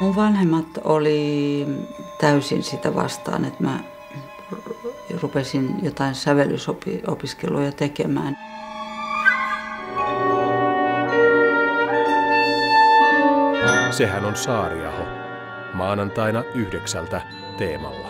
Mun vanhemmat oli täysin sitä vastaan, että mä rupesin jotain sävellysopiskeluja tekemään. Sehän on Saariaho. Maanantaina yhdeksältä teemalla.